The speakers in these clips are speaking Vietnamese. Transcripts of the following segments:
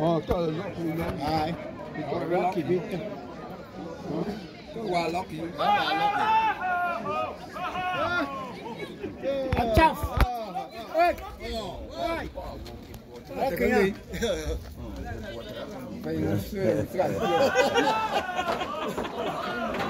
Ờ, cho là nó cùng nhau. Ai? Thì có nó kịp đi. Cái qua lót gì? Anh chào. Ê, ê. Cái cái gì? Phải nó xưa, xưa Ôi, thì một bên kia, bên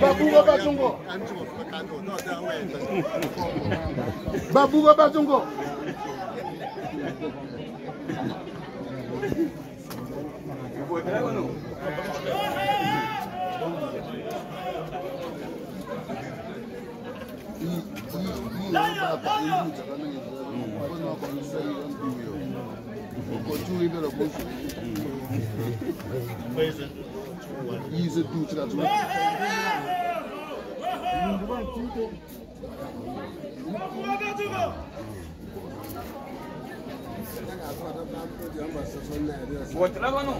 babuba batongo babuba batongo Pois é. Yüzü duydular. Wotla bano.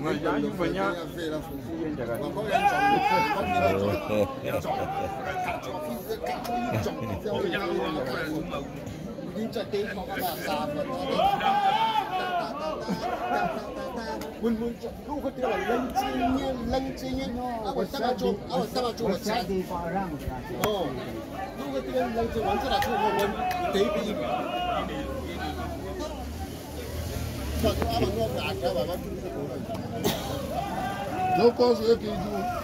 Nga yanyu Mun mun lu ko tira lan cinye lan cinye awa tama cho awa tama cho wa cha oh lu ko tira lan cinye wan tira cho wa wan dei bi ba ko ama no ba ka ba ba No cause you can do.